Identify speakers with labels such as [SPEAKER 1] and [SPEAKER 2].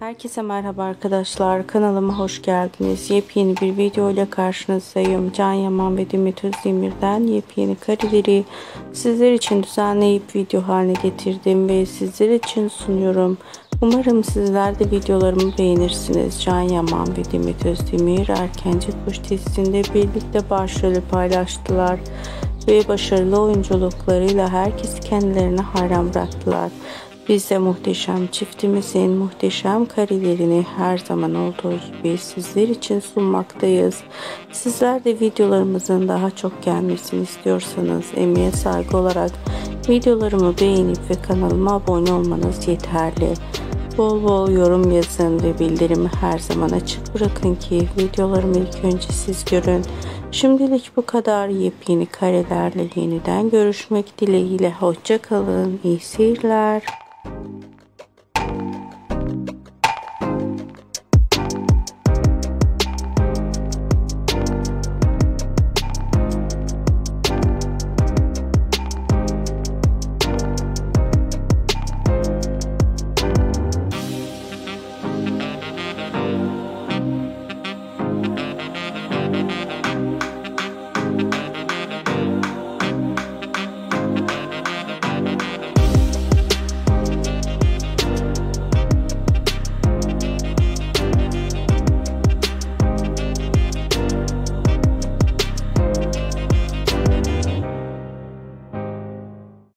[SPEAKER 1] Herkese merhaba arkadaşlar. Kanalıma hoş geldiniz. Yepyeni bir video ile karşınızdayım. Can Yaman ve Demet Özdemir'den yepyeni kareleri sizler için düzenleyip video haline getirdim ve sizler için sunuyorum. Umarım sizler de videolarımı beğenirsiniz. Can Yaman ve Demet Özdemir Erkenci Kuş dizisinde birlikte başrolü paylaştılar ve başarılı oyunculuklarıyla herkes kendilerine hayran bıraktılar. Biz de muhteşem çiftimizin muhteşem karelerini her zaman olduğu gibi sizler için sunmaktayız. Sizler de videolarımızın daha çok gelmesini istiyorsanız emeğe saygı olarak videolarımı beğenip ve kanalıma abone olmanız yeterli. Bol bol yorum yazın ve bildirimi her zaman açık bırakın ki videolarımı ilk önce siz görün. Şimdilik bu kadar yepyeni karelerle yeniden görüşmek dileğiyle. Hoşçakalın. İyi seyirler.